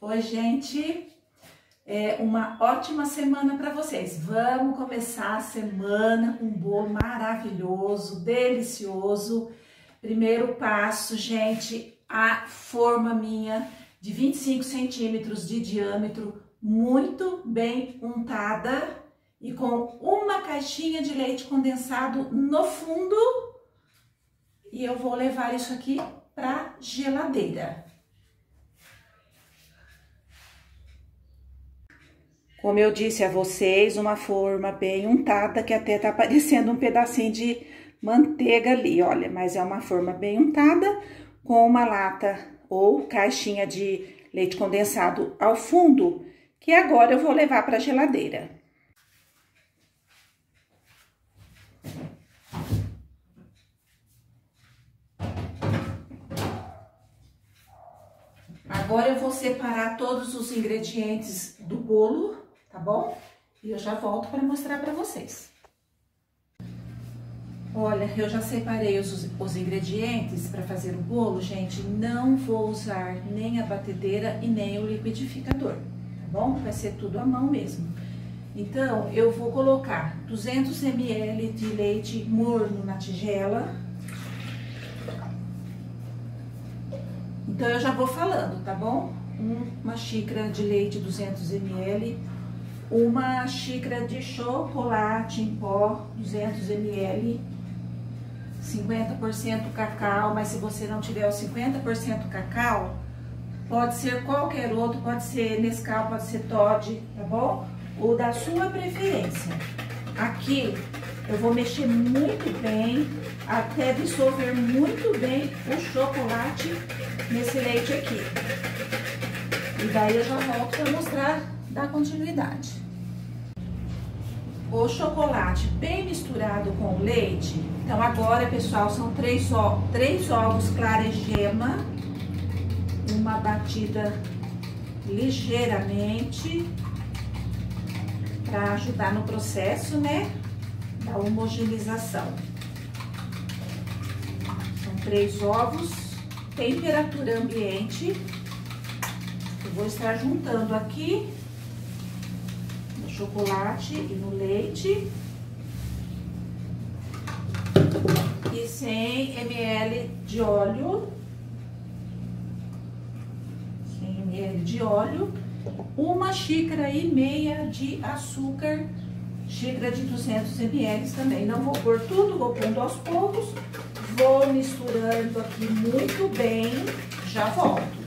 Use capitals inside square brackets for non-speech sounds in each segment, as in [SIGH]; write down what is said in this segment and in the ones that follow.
Oi, gente. É uma ótima semana para vocês. Vamos começar a semana com um bolo maravilhoso, delicioso. Primeiro passo, gente, a forma minha de 25 centímetros de diâmetro, muito bem untada e com uma caixinha de leite condensado no fundo. E eu vou levar isso aqui para geladeira. Como eu disse a vocês, uma forma bem untada, que até tá aparecendo um pedacinho de manteiga ali, olha. Mas é uma forma bem untada, com uma lata ou caixinha de leite condensado ao fundo, que agora eu vou levar para a geladeira. Agora eu vou separar todos os ingredientes do bolo tá bom? E eu já volto para mostrar para vocês. Olha, eu já separei os, os ingredientes para fazer o bolo, gente. Não vou usar nem a batedeira e nem o liquidificador, tá bom? Vai ser tudo à mão mesmo. Então, eu vou colocar 200 ml de leite morno na tigela. Então, eu já vou falando, tá bom? Uma xícara de leite 200 ml, uma xícara de chocolate em pó, 200 ml, 50% cacau, mas se você não tiver o 50% cacau, pode ser qualquer outro, pode ser Nescau, pode ser Todd, tá bom? Ou da sua preferência. Aqui eu vou mexer muito bem, até dissolver muito bem o chocolate nesse leite aqui. E daí eu já volto para mostrar da continuidade. O chocolate bem misturado com o leite. Então agora, pessoal, são três, três ovos claros gema. Uma batida ligeiramente para ajudar no processo, né? Da homogeneização. São três ovos, temperatura ambiente. Eu vou estar juntando aqui chocolate e no leite. E 100 ml de óleo. 100 ml de óleo. Uma xícara e meia de açúcar. Xícara de 200 ml também. Não vou pôr tudo, vou pondo aos poucos. Vou misturando aqui muito bem. Já volto.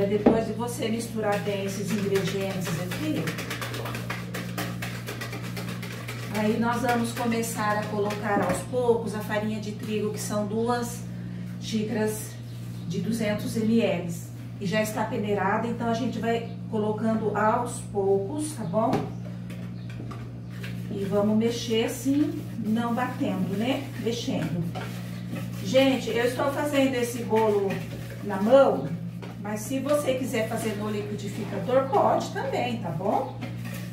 Olha, depois de você misturar bem esses ingredientes aqui, aí nós vamos começar a colocar aos poucos a farinha de trigo, que são duas xícaras de 200 ml. E já está peneirada, então a gente vai colocando aos poucos, tá bom? E vamos mexer assim, não batendo, né? Mexendo. Gente, eu estou fazendo esse bolo na mão, mas se você quiser fazer no liquidificador, pode também, tá bom?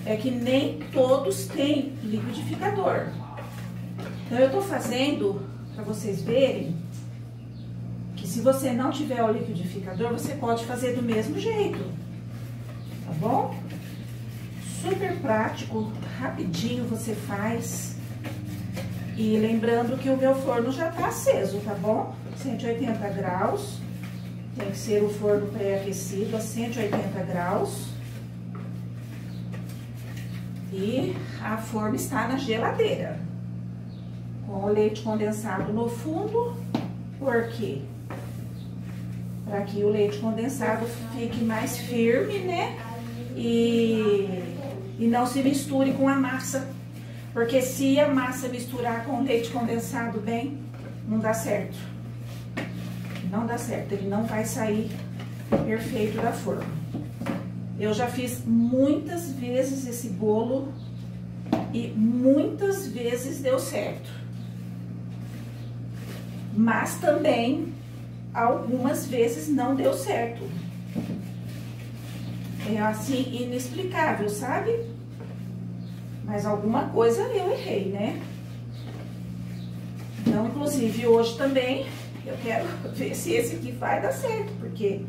É que nem todos têm liquidificador. Então, eu tô fazendo para vocês verem que se você não tiver o liquidificador, você pode fazer do mesmo jeito, tá bom? Super prático, rapidinho você faz. E lembrando que o meu forno já tá aceso, tá bom? 180 graus. Tem que ser o forno pré-aquecido a 180 graus. E a forma está na geladeira. Com o leite condensado no fundo. Por quê? Para que o leite condensado fique mais firme, né? E, e não se misture com a massa. Porque se a massa misturar com o leite condensado bem, não dá certo não dá certo, ele não vai sair perfeito da forma. Eu já fiz muitas vezes esse bolo e muitas vezes deu certo. Mas também algumas vezes não deu certo. É assim inexplicável, sabe? Mas alguma coisa eu errei, né? Então, inclusive, hoje também eu quero ver se esse aqui vai dar certo, porque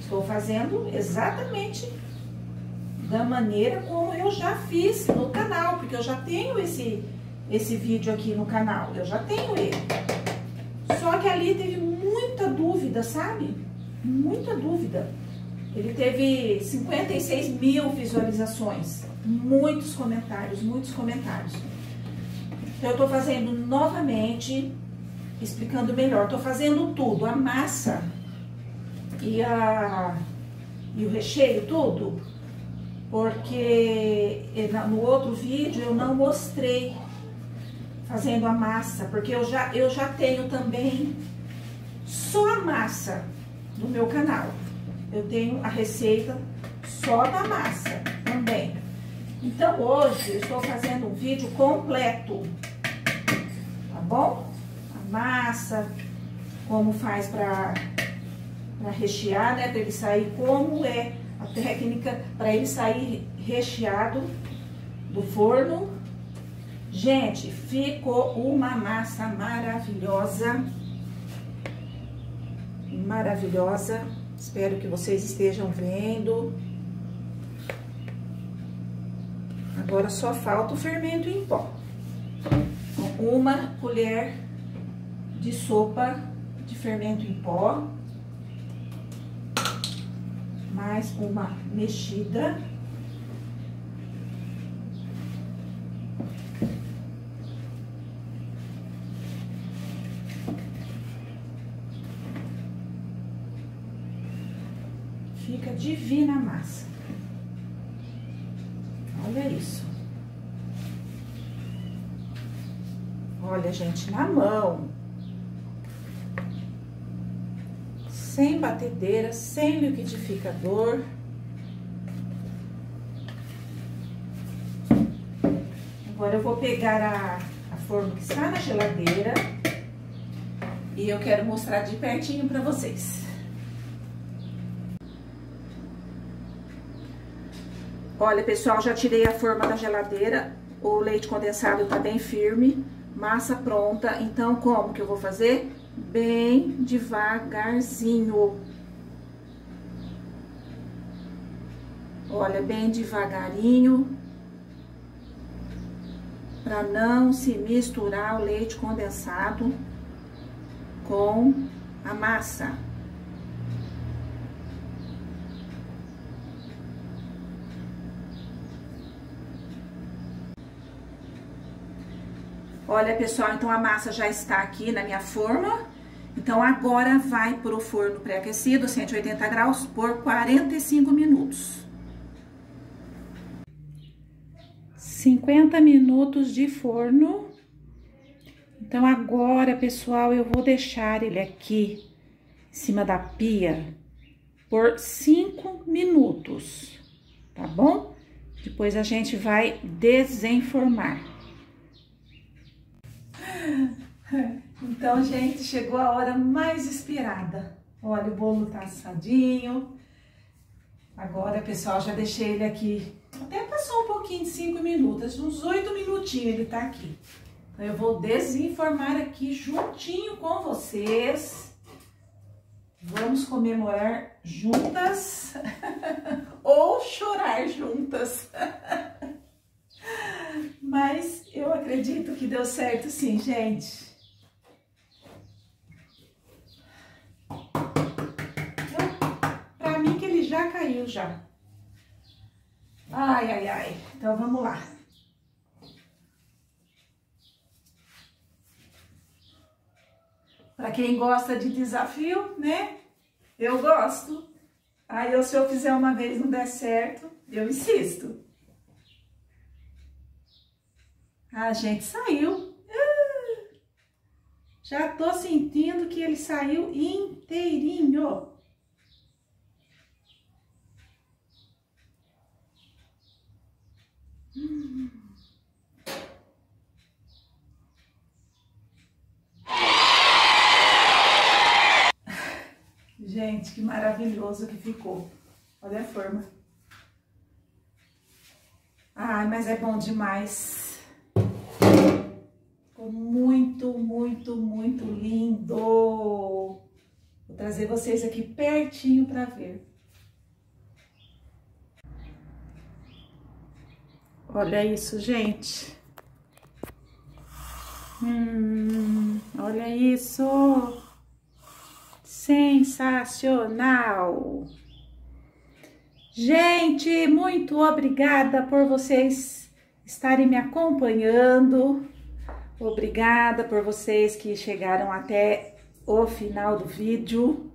estou fazendo exatamente da maneira como eu já fiz no canal, porque eu já tenho esse, esse vídeo aqui no canal, eu já tenho ele. Só que ali teve muita dúvida, sabe? Muita dúvida. Ele teve 56 mil visualizações, muitos comentários, muitos comentários. Então, eu tô fazendo novamente, explicando melhor. Tô fazendo tudo, a massa e, a, e o recheio, tudo porque no outro vídeo eu não mostrei fazendo a massa, porque eu já, eu já tenho também só a massa no meu canal. Eu tenho a receita só da massa também. Então, hoje eu estou fazendo um vídeo completo, tá bom? Massa, como faz para rechear, né? Para ele sair como é a técnica para ele sair recheado do forno. Gente, ficou uma massa maravilhosa. Maravilhosa. Espero que vocês estejam vendo. Agora só falta o fermento em pó. Uma colher de sopa de fermento em pó mais uma mexida. Fica divina a massa. Olha isso. Olha, gente, na mão. Sem batedeira, sem liquidificador. Agora eu vou pegar a, a forma que está na geladeira e eu quero mostrar de pertinho para vocês. Olha, pessoal, já tirei a forma da geladeira, o leite condensado tá bem firme, massa pronta. Então, como que eu vou fazer? Bem devagarzinho. Olha, bem devagarinho, para não se misturar o leite condensado com a massa. Olha, pessoal, então a massa já está aqui na minha forma. Então, agora vai para o forno pré-aquecido, 180 graus, por 45 minutos. 50 minutos de forno. Então, agora, pessoal, eu vou deixar ele aqui, em cima da pia, por 5 minutos, tá bom? Depois a gente vai desenformar. [LAUGHS] Então, gente, chegou a hora mais esperada. Olha, o bolo tá assadinho. Agora, pessoal, já deixei ele aqui. Até passou um pouquinho de cinco minutos, uns oito minutinhos ele tá aqui. Então, eu vou desinformar aqui juntinho com vocês. Vamos comemorar juntas [LAUGHS] ou chorar juntas. [LAUGHS] Mas eu acredito que deu certo sim, gente. Pra mim que ele já caiu já. Ai, ai, ai. Então vamos lá. Para quem gosta de desafio, né? Eu gosto. Aí se eu fizer uma vez não der certo, eu insisto. A gente saiu. Ah, já tô sentindo que ele saiu inteirinho. Gente, que maravilhoso que ficou. Olha a forma. Ai, mas é bom demais. Ficou muito muito, muito, lindo. Vou trazer vocês aqui pertinho para ver. Olha isso, gente. Hum, olha isso. Sensacional. Gente, muito obrigada por vocês estarem me acompanhando. Obrigada por vocês que chegaram até o final do vídeo.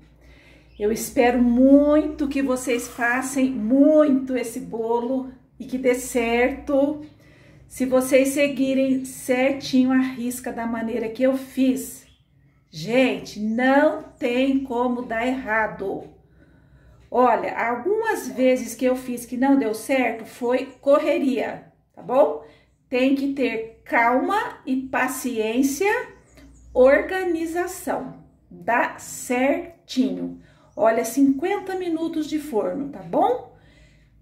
Eu espero muito que vocês façam muito esse bolo e que dê certo. Se vocês seguirem certinho a risca da maneira que eu fiz, gente, não tem como dar errado. Olha, algumas vezes que eu fiz que não deu certo foi correria, tá bom? Tem que ter calma e paciência, organização. Dá certinho. Olha, 50 minutos de forno, tá bom?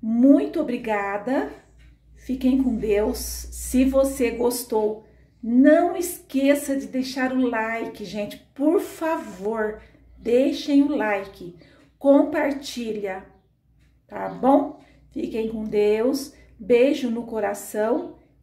Muito obrigada. Fiquem com Deus. Se você gostou, não esqueça de deixar o like, gente. Por favor, deixem o like compartilha, tá bom? Fiquem com Deus, beijo no coração